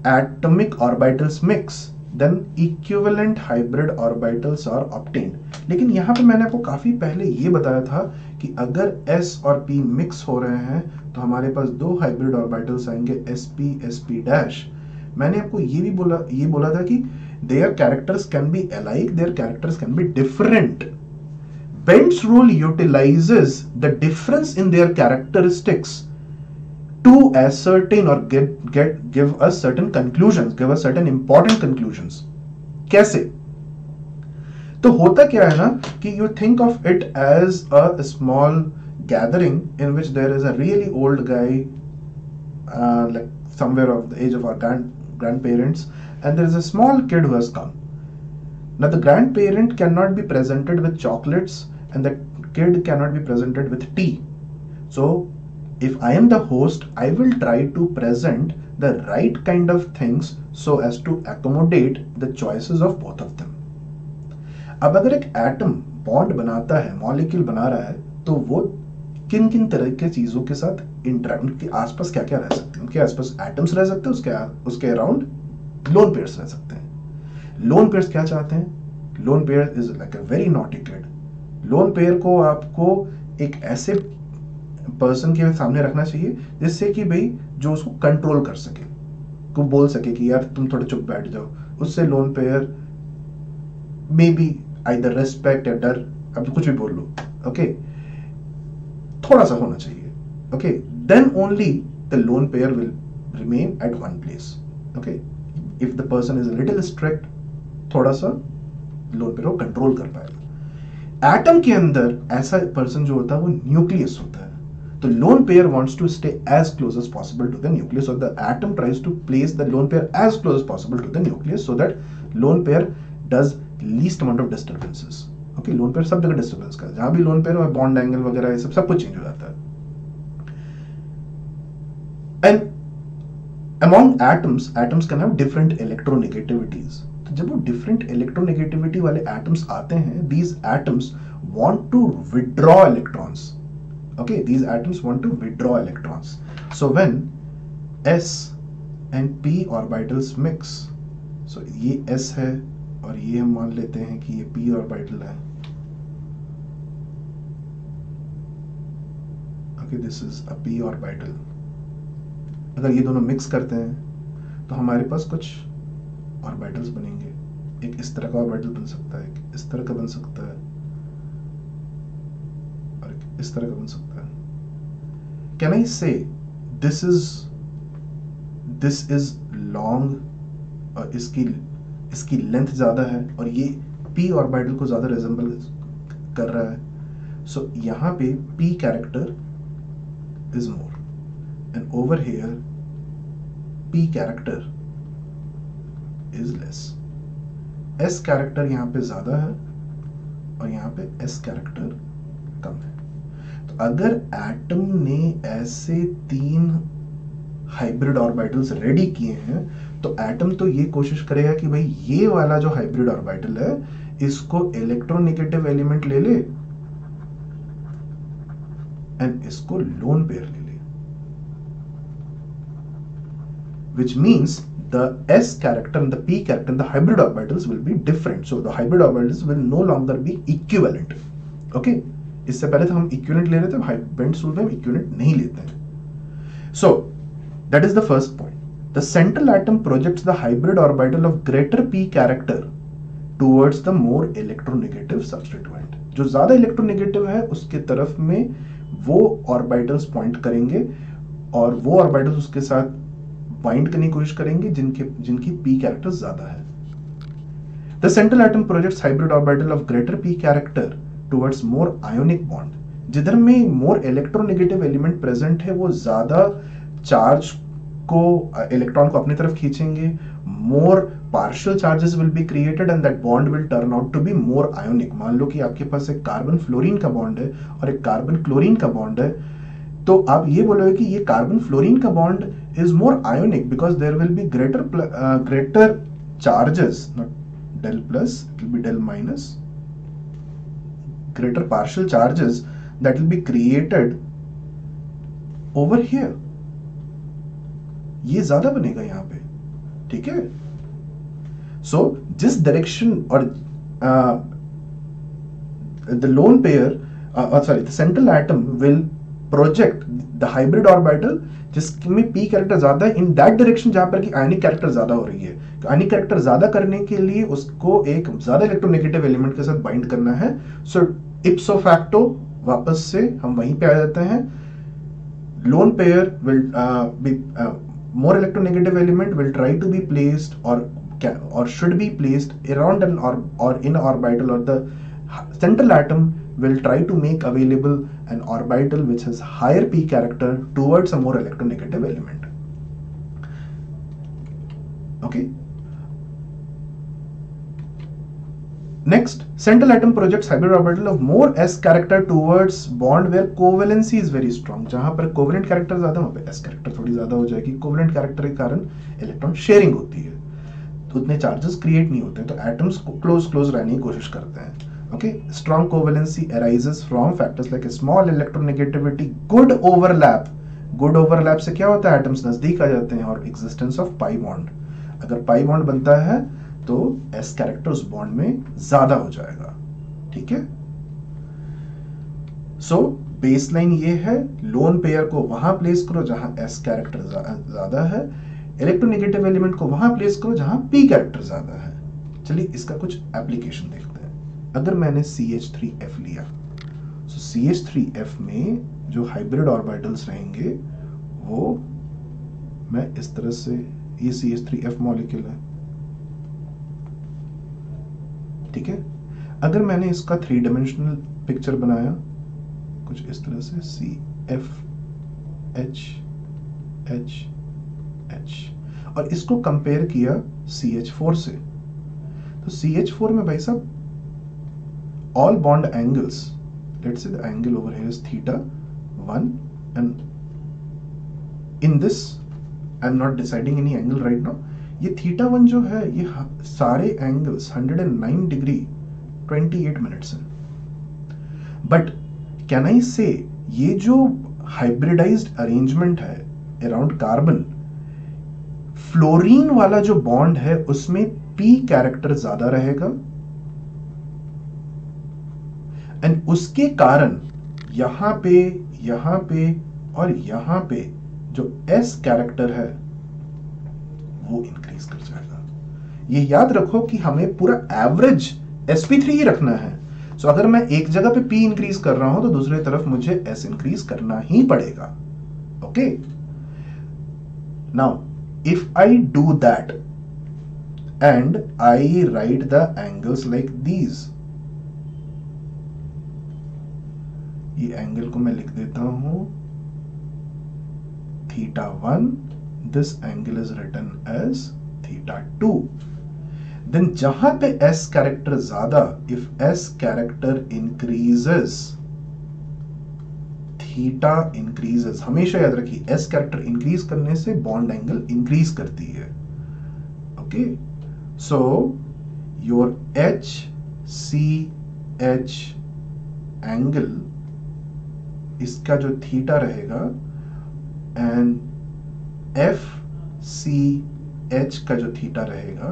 atomic orbitals mix then equivalent hybrid orbitals are obtained लेकिन यहाँ पे मैंने आपको काफ़ी पहले ये बताया था कि अगर s और p मिक्स हो रहे हैं तो हमारे पास दो हाइब्रिड ऑर्बिटल्स आएँगे sp sp- मैंने आपको ये भी बोला, ये बोला था कि their characters can be alike their characters can be different Bend's rule utilizes the difference in their characteristics to ascertain or get, get give us certain conclusions, give us certain important conclusions. कैसे तो होता क्या है ना कि you think of it as a small gathering in which there is a really old guy, uh, like somewhere of the age of our grand, grandparents, and there is a small kid who has come. Now, the grandparent cannot be presented with chocolates, and the kid cannot be presented with tea. So, if I am the host, I will try to present the right kind of things so as to accommodate the choices of both of them. अब अगर एक atom bond बनाता है molecule बना रहा है तो वो किन किन तरह के चीजों के साथ इंटरेक्ट उनके आसपास क्या क्या रह सकते हैं उनके आसपास एटम्स रह सकते हैं उसके उसके अराउंड लोन पेयर्स रह सकते हैं। लोन पेयर्स क्या चाहते हैं? Lone pair is like a very naughty kid lone pair को आपको एक ऐसे पर्सन के सामने रखना चाहिए, जिससे कि भाई जो उसको कंट्रोल कर सके। को बोल सके कि यार तुम थोड़ा चुप बैठ जाओ। उससे lone pair may be either respect या डर, अब कुछ भी बोल लो। ओके? थोड़ा सा होना चाहिए। Okay then only the lone pair will remain at one place okay if the person is little strict थोड़ा सा लोन को कंट्रोल कर पाएगा। एटम के अंदर ऐसा पर्सन जो होता है, वो न्यूक्लियस होता है। तो lone pair wants to stay as close as possible to the nucleus और the atom tries to place the lone pair as close as possible to the nucleus so that lone pair does least amount of disturbances okay lone pair सब जगह disturbance का जहाँ भी lone pair bond angle वगैरह, ये सब सब कुछ चेंज हो जाता है। And among atoms atoms can have different electronegativities तो जब वो डिफरेंट इलेक्ट्रोनेगेटिविटी वाले एटम्स आते हैं these atoms want to withdraw electrons okay these atoms want to withdraw electrons so when S and P orbitals mix so ये S है और ये हम मान लेते हैं कि ये पी ऑर्बिटल है। Okay this is a P orbital अगर ये दोनों मिक्स करते हैं तो हमारे पास कुछ और ऑर्बिटल्स बनेंगे। एक इस तरह का और ऑर्बिटल बन सकता है एक इस तरह का बन सकता है और एक इस तरह का बन सकता है। Can I say this is this is long और इसकी इसकी लेंथ ज़्यादा है और ये p ऑर्बिटल को ज़्यादा रिजेंबल कर रहा है? सो so, यहाँ पे P character is more and over here p character is less s character यहाँ पे ज़्यादा है और यहाँ पे s कैरेक्टर कम है। तो अगर एटम ने ऐसे तीन हाइब्रिड ऑर्बिटल्स रेडी किए हैं तो एटम तो ये कोशिश करेगा कि भाई ये वाला जो हाइब्रिड ऑर्बिटल है, इसको इलेक्ट्रोनेगेटिव एलिमेंट ले ले एंड इसको लोन पेयर ले ले। Which means the s character and the p character and the hybrid orbitals will be different so the hybrid orbitals will no longer be equivalent okay इससे पहले तो हम equivalent ले रहे थे हाइब्रिड रूल में हम इक्विवेलेंट नहीं लेते हैं सो That is the first point. The central atom projects the hybrid orbital of greater p character towards the more electronegative substituent. जो ज़्यादा इलेक्ट्रोनेगेटिव है उसके तरफ़ में वो ऑर्बिटल्स पॉइंट करेंगे और वो ऑर्बिटल्स उसके साथ बाइंड करने की कोशिश करेंगे, जिनके, जिनकी पी कैरेक्टर ज़्यादा है। The central atom projects hybrid orbital of greater p character towards more ionic bond. जिधर में मोर इलेक्ट्रोनेगेटिव एलिमेंट प्रेजेंट है, वो ज़्यादा चार्ज को इलेक्ट्रॉन को अपनी तरफ़ खींचेंगे। More partial charges will be created and that bond will turn out to be more ionic मान लो कि आपके पास एक कार्बन फ्लोरीन का बॉन्ड है और एक कार्बन क्लोरीन का बॉन्ड है तो आप ये बोलोगे कि ये कार्बन फ्लोरीन का bond is more ionic because there will be greater greater charges not del plus it will be del minus greater partial charges that will be created over here ये ज्यादा बनेगा यहां पे ठीक है सो जिस डायरेक्शन और the lone pair sorry the central atom will project the hybrid orbital जिसमें पी कैरेक्टर ज़्यादा इन दैट डायरेक्शन जहाँ पर आयनिक कैरेक्टर ज़्यादा हो रही है। तो आयनिक कैरेक्टर ज़्यादा करने के लिए उसको एक ज़्यादा इलेक्ट्रोनेगेटिव एलिमेंट के साथ बाइंड करना है। सो इप्सो फैक्टो वापस से हम वहीं पे आ जाते हैं। Lone pair will more electronegative element will try to be placed और और should be placed around an और इन ऑर्बिटल और the central atom will try to make available an orbital which has higher p character towards a more electronegative element okay Next, central atom projects hybrid orbital of more s character towards bond where covalency is very strong. जहाँ पर covalent character ज़्यादा वहाँ s character थोड़ी ज़्यादा हो जाएगी covalent character के कारण इलेक्ट्रॉन शेयरिंग होती है तो उतने चार्जेस क्रिएट नहीं होते तो एटम्स क्लोज क्लोज रहने की कोशिश करते हैं okay? Strong covalency arises from factors like a small electronegativity, good overlap. Good overlap से क्या होता है? एटम्स नज़दीक आ जाते हैं और existence of pi bond. अगर pi bond बनता है तो एस कैरेक्टर उस बॉन्ड में ज़्यादा हो जाएगा। ठीक है? सो बेसलाइन ये है लोन पेयर को वहाँ प्लेस करो जहाँ एस कैरेक्टर ज़्यादा है। इलेक्ट्रोनेगेटिव एलिमेंट को वहाँ प्लेस करो जहाँ पी कैरेक्टर ज़्यादा है। चलिए, इसका कुछ एप्लीकेशन देखते हैं। अगर मैंने सी एच थ्री एफ़ लिया तो सी एच थ्री एफ़ में जो हाइब्रिड ऑर्बिटल्स रहेंगे, वो मैं इस तरह से, ये C H three F molecule है। ठीक है? अगर मैंने इसका थ्री डायमेंशनल पिक्चर बनाया, कुछ इस तरह से C F H H H और इसको कंपेयर किया सी एच फोर से तो सी एच फोर में भाई साहब all bond angles let say the angle over here is theta one and in this I am not deciding any angle right ये theta one जो है, ये सारे एंगल्स 109 डिग्री 28 मिनट्स हैं बट कैन आई से ये जो hybridized arrangement है around carbon fluorine वाला जो बॉन्ड है, उसमें पी कैरेक्टर ज़्यादा रहेगा एंड उसके कारण यहाँ पे यहाँ पे और यहाँ पे जो एस कैरेक्टर है, वो इंक्रीज कर जाएगा। ये याद रखो कि हमें पूरा एवरेज sp3 ही रखना है। सो अगर मैं एक जगह पे P इंक्रीज कर रहा हूँ तो दूसरी तरफ़ मुझे S इंक्रीज करना ही पड़ेगा। Okay now if I do that and I write the angles like these ये एंगल को मैं लिख देता हूँ। Theta one this angle is written as theta two then जहाँ पे एस कैरेक्टर ज़्यादा if S character increases theta increases हमेशा याद रखिए एस कैरेक्टर इंक्रीज करने से बॉन्ड एंगल इंक्रीज करती है। Okay so your H C H angle इसका जो थीटा रहेगा एंड एफ़ सी एच का जो थीटा रहेगा,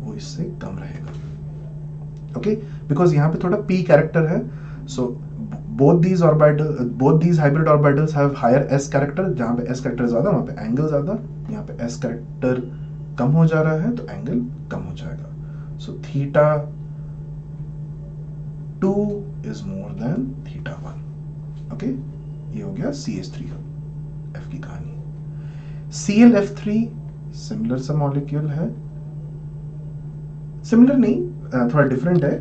वो इससे कम रहेगा। ओके बिकॉज़ यहाँ पे थोड़ा पी कैरेक्टर है so both these orbital both these hybrid orbitals have higher S character जहाँ पे एस कैरेक्टर ज़्यादा, वहाँ पे एंगल ज़्यादा, यहाँ पे एस कैरेक्टर कम हो जा रहा है तो एंगल कम हो जाएगा। So theta two is more than theta one okay ये हो गया सी एच थ्री एफ़ की कहानी। C L F three similar सा मॉलिक्यूल है। सिमिलर नहीं थोड़ा डिफरेंट है।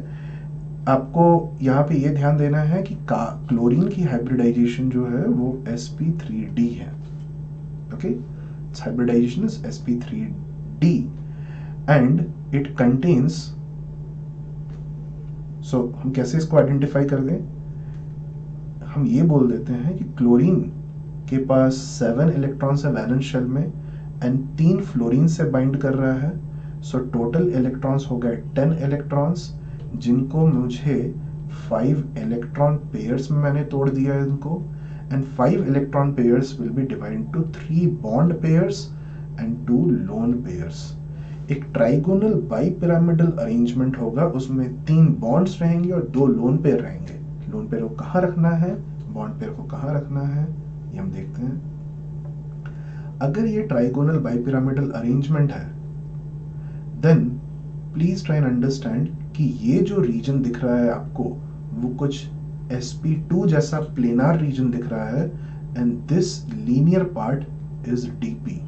आपको यहाँ पे ये ध्यान देना है कि क्लोरीन की हाइब्रिडाइजेशन जो है, वो एस पी थ्री डी है। Okay hybridization is S P three D and it contains so हम कैसे इसको आइडेंटिफाई कर दें? हम ये बोल देते हैं कि क्लोरीन के पास सेवन इलेक्ट्रॉन है वैलेंस शेल में एंड तीन फ्लोरीन से बाइंड कर रहा है। सो टोटल इलेक्ट्रॉन्स हो गए टेन इलेक्ट्रॉन्स जिनको मुझे फाइव इलेक्ट्रॉन पेयर्स में मैंने तोड़ दिया है इनको। And five electron pairs will be divide to three bond pairs and two lone pairs एक ट्राइगोनल बाई पिरामिडल अरेंजमेंट होगा, उसमें तीन बॉन्ड्स रहेंगे और दो लोन पेयर रहेंगे। लोन पेयर को कहाँ रखना है? बॉन्ड पेयर को कहाँ रखना है? ये हम देखते हैं। अगर ये ट्राइगोनल बाइपिरामिडल अरेंजमेंट है then please try and understand कि ये जो रीजन दिख रहा है आपको, वो कुछ sp2 जैसा प्लेनार रीजन दिख रहा है and this linear part is DP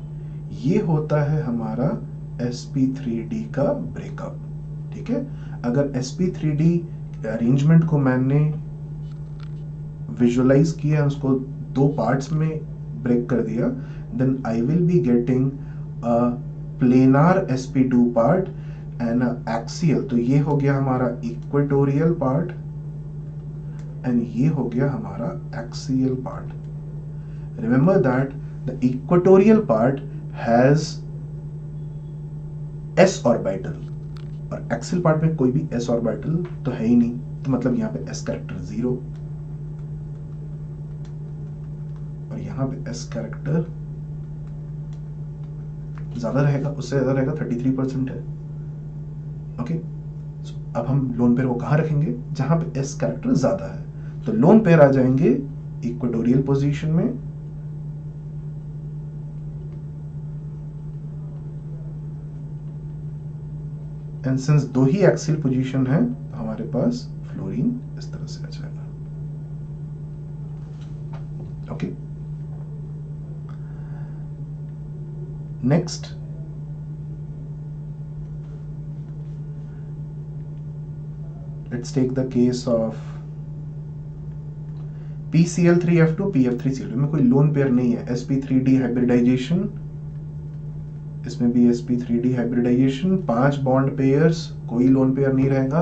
ये होता है हमारा sp3d का ब्रेकअप ठीक है? अगर sp3d अरेंजमेंट को मैंने विजुअलाइज किया, उसको दो पार्ट्स में ब्रेक कर दिया। Then I will be getting planar sp2 part and axial तो ये हो गया हमारा इक्वेटोरियल पार्ट एंड ये हो गया हमारा axial part remember that the equatorial part has S orbital और एक्सियल पार्ट में कोई भी एस ऑर्बिटल तो है ही नहीं। तो मतलब यहाँ पे एस करेक्टर ज़ीरो और यहाँ पे एस कैरेक्टर ज़्यादा रहेगा, उससे ज़्यादा रहेगा थर्टी थ्री परसेंट है ओके अब हम लोन पेयर को कहाँ रखेंगे? जहाँ पे एस कैरेक्टर ज़्यादा है। तो लोन पेयर आ जाएँगे इक्वेटोरियल पोजीशन में। एंड सिंस दो ही एक्सिल पोजीशन है तो हमारे पास फ्लोरीन इस तरह से आ जाएगा। Okay next. Let's take the case of pcl3f2 pf3cl2 में कोई लोन पेयर नहीं है। Sp3d हाइब्रिडाइजेशन इसमें भी sp3d हाइब्रिडाइजेशन पाँच बॉन्ड पेयर कोई लोन पेयर नहीं रहेगा।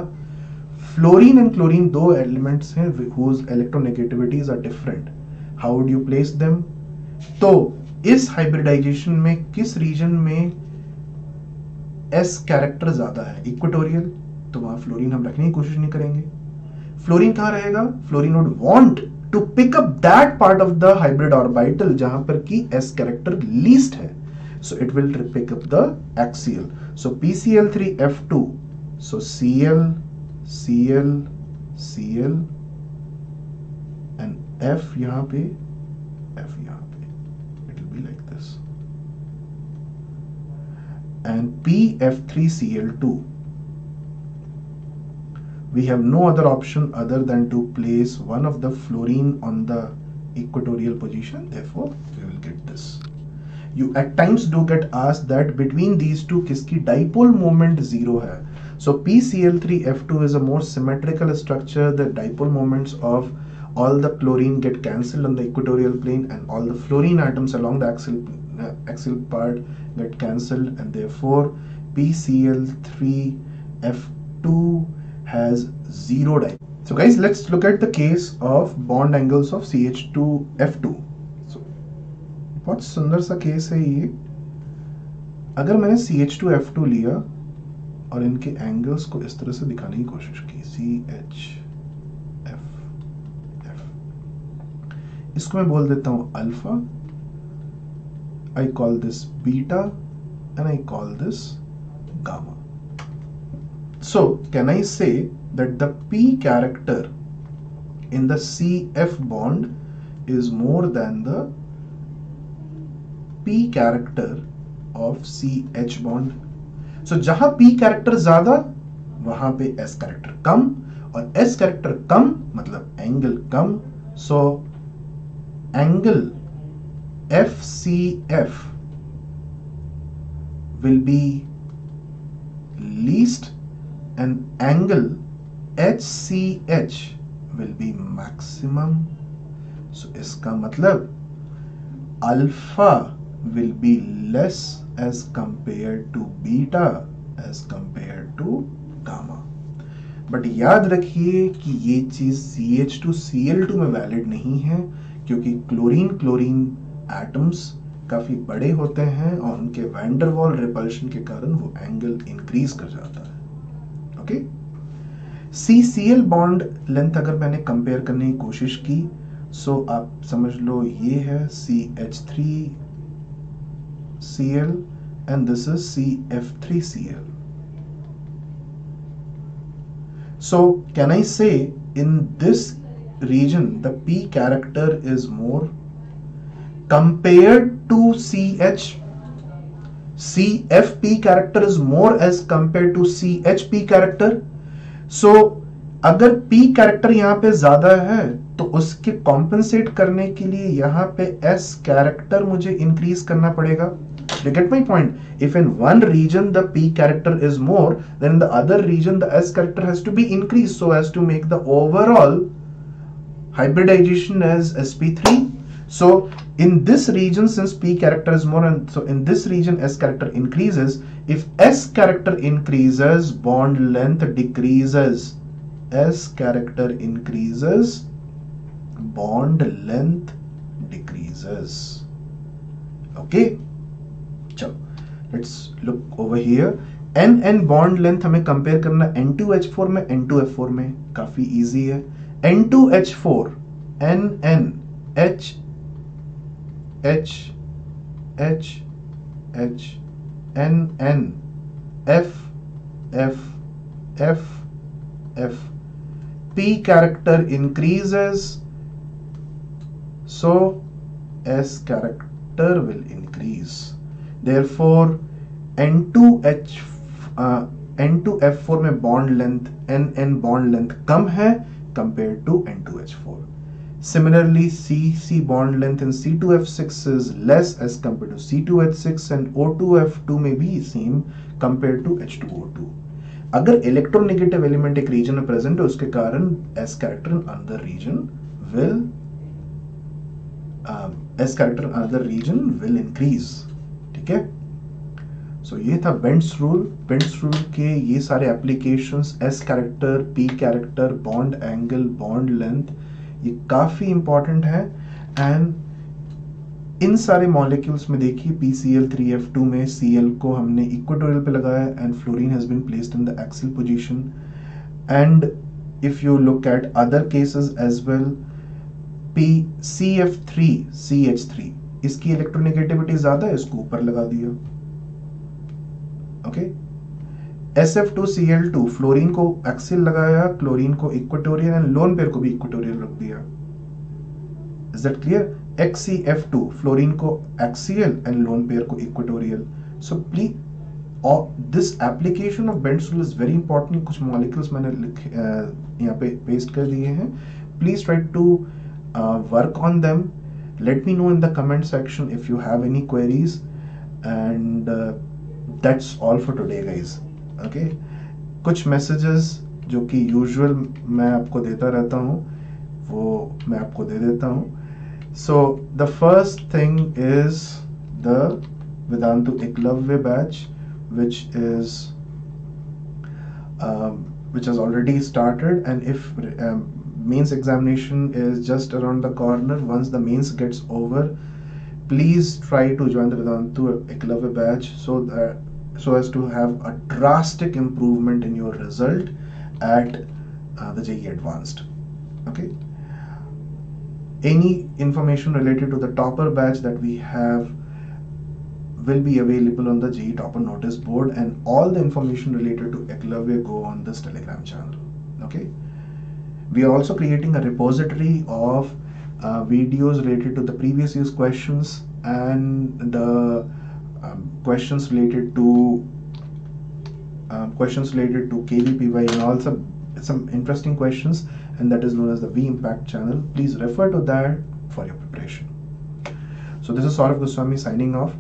फ्लोरीन एंड क्लोरीन दो एलिमेंट्स हैं which electronegativities are different how do you place them तो इस हाइब्रिडाइजेशन में किस रीजन में एस कैरेक्टर ज़्यादा है? इक्वेटोरियल तो वहाँ फ्लोरीन हम रखने की कोशिश नहीं करेंगे। फ्लोरीन कहाँ रहेगा? Fluorine would want to pick up that part of the hybrid orbital जहाँ पर की एस कैरेक्टर लीस्ट है। So it will pick up the axial. So pcl3f2 so cl cl cl, and f यहाँ पे, f यहाँ। And pf3cl2 we have no other option other than to place one of the fluorine on the equatorial position. Therefore we will get this. You at times do get asked that between these two kiski dipole moment zero hai. So PCl3F2 is a more symmetrical structure. The dipole moments of all the chlorine get cancelled on the equatorial plane and all the fluorine atoms along the axial uh, axial part get cancelled and therefore PCl3F2 has zero dipole so guys let's look at the case of bond angles of CH2F2 so बहुत सुंदर सा case है ये अगर मैंने CH2F2 लिया और इनके एंगल्स को इस तरह से दिखाने की कोशिश की सी एच एफ़ एफ़ इसको मैं बोल देता हूँ alpha I call this beta and I call this gamma so can I say that the P character in the CF bond is more than the P character of CH bond so, जहाँ P character ज़्यादा वहाँ पे S character कम और S character कम मतलब angle come so angle C will be least and angle H C H will be maximum इसका मतलब alpha will be less as compared to beta as compared to gamma. But याद रखिए कि ये चीज़ CH2Cl2 में वैलिड नहीं है, क्योंकि क्लोरीन क्लोरीन एटम्स काफ़ी बड़े होते हैं और उनके वैंडरवॉल रिपल्शन के कारण वो एंगल इंक्रीज कर जाता है okay C C L bond length अगर मैंने कंपेयर करने की कोशिश की सो so आप समझ लो ये है C H three Cl and this is CF3Cl. So, can I say in this region the P character is more compared to CH CFP character is more as compared to CHP character so अगर P character यहाँ पे ज़्यादा है तो उसके compensate करने के लिए यहाँ पे S कैरेक्टर मुझे इंक्रीज करना पड़ेगा You get my point? If in one region the P character is more, then in the other region the S character has to be increased so as to make the overall hybridization as sp3. So in this region, since P character is more, and so in this region S character increases. If S character increases, bond length decreases. S character increases, bond length decreases. Okay. चलो let's look over here N N bond length हमें compare करना N2H4 में N2F4 में काफी easy है N2H4 N N H H H H N N F F F F P character increases so S character will increase therefore N2H uh, N2F4 में bond length NN bond length कम है compared to N2H4 Similarly, CC bond length in C2F6 is less as compared to C2H6 and O2F2 may be same compared to H2O2. अगर electronegative element एक region में present है उसके कारण S character in another region will S character in another region will increase ठीक है? सो ये था बेंट्स रूल बेंट्स रूल के ये सारे applications S character P character bond angle bond length ये काफ़ी इंपॉर्टेंट है। एंड इन सारे मॉलिक्यूल्स में देखिए PCl3F2 में Cl को हमने इक्वेटोरियल पे लगाया and fluorine has been placed in the axial position and if you look at other cases as well PCF3 CH3 इसकी इलेक्ट्रोनेगेटिविटी ज़्यादा है, इसको ऊपर लगा दिया। ओके SF2Cl2 फ्लोरीन को एक्सिल लगाया क्लोरीन को इक्वेटोरियल एंड लोन पेयर को भी इक्वेटोरियल रख दिया। Is that clear XCF2 fluorine को एक्सियल एंड लोन पेयर को इक्वेटोरियल सो प्लीज़ और this application of Bent's rule is very important कुछ मॉलिक्यूल्स मैंने लिखे यहाँ पे पेस्ट कर दिए हैं। Please try to work on them let me know in the comment section if you have any queries and uh, that's all for today okay कुछ messages जो कि यूजुअल मैं आपको देता रहता हूँ, वो मैं आपको दे देता हूँ। So the first thing is the Vedantu Eklavya batch which is which is already started and if mains examination is just around the corner once the mains gets over please try to join the Vedantu Eklavya batch so that so as to have a drastic improvement in your result at uh, the JE Advanced. Okay? Any information related to the topper batch that we have will be available on the JE Topper notice board and all the information related to Eklavya go on this telegram channel. Okay? We are also creating a repository of uh, videos related to the previous year's questions and the um, questions related to um, questions related to KVPY and also some interesting questions and that is known as the V Impact channel. Please refer to that for your preparation. So this is Saurav Goswami signing off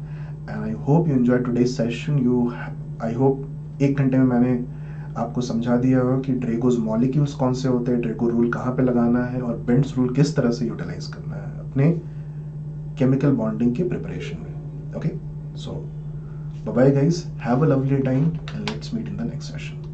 and I hope you enjoyed today's session. You, I hope एक घंटे में मैंने आपको समझा दिया होगा कि ड्रेगोज molecules कौन से होते हैं ड्रेगो रूल कहाँ पे लगाना है और बेंड्स रूल किस तरह से यूटिलाइज करना है अपने केमिकल बॉन्डिंग के प्रिपरेशन में okay So bye bye guys. Have a lovely time and let's meet in the next session.